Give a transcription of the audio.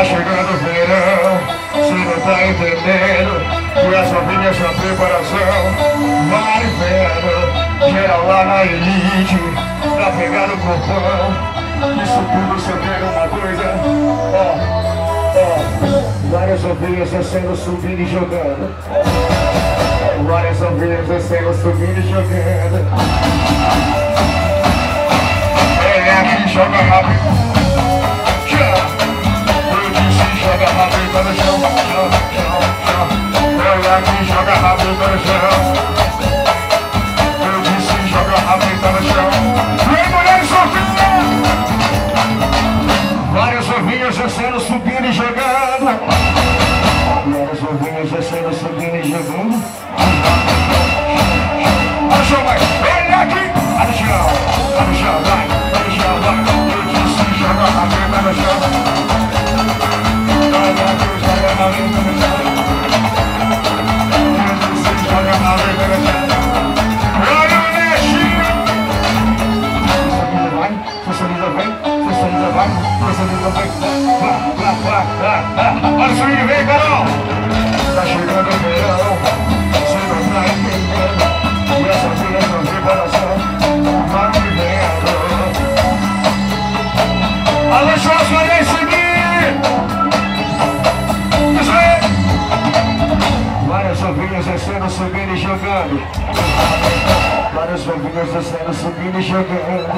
Tá chegando o verão, cê não tá entendendo Que essa vida é preparação Vai vendo, geral lá na elite Pra pegar o corpão Isso tudo você pega uma coisa Ó, ó Várias ovelhas descendo, subindo e jogando. Várias ovelhas descendo, subindo e jogando. É aqui, joga rápido descendo, subindo e jogando. Várias ovinhas descendo, subindo e jogando. Olha o vai. Olha aqui. Olha no chão, olha no chão, vai. Olha no chão, vai. Eu disse, joga rabeta no chão. Olha o swing, vem, Carol! Tá chegando o verão, não tá entendendo. E essa filha não tem coração, vai vivendo. Alô, Schwarzenegger, seguir! Várias ovelhas descendo, subindo e jogando Várias ovelhas descendo, subindo e jogando